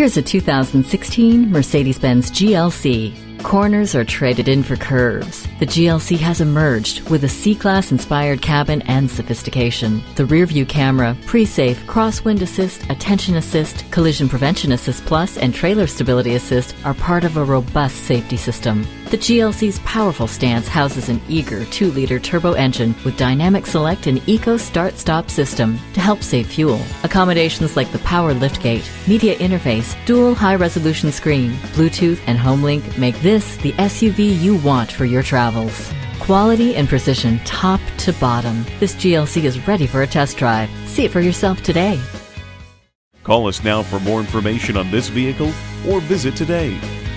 Here's a 2016 Mercedes-Benz GLC. Corners are traded in for curves. The GLC has emerged with a C-Class inspired cabin and sophistication. The rear view camera, pre-safe, crosswind assist, attention assist, collision prevention assist plus, and trailer stability assist are part of a robust safety system. The GLC's powerful stance houses an eager 2-liter turbo engine with dynamic select and eco start-stop system to help save fuel. Accommodations like the power liftgate, media interface, dual high-resolution screen, Bluetooth, and HomeLink make this the SUV you want for your travels. Quality and precision top to bottom. This GLC is ready for a test drive. See it for yourself today. Call us now for more information on this vehicle or visit today.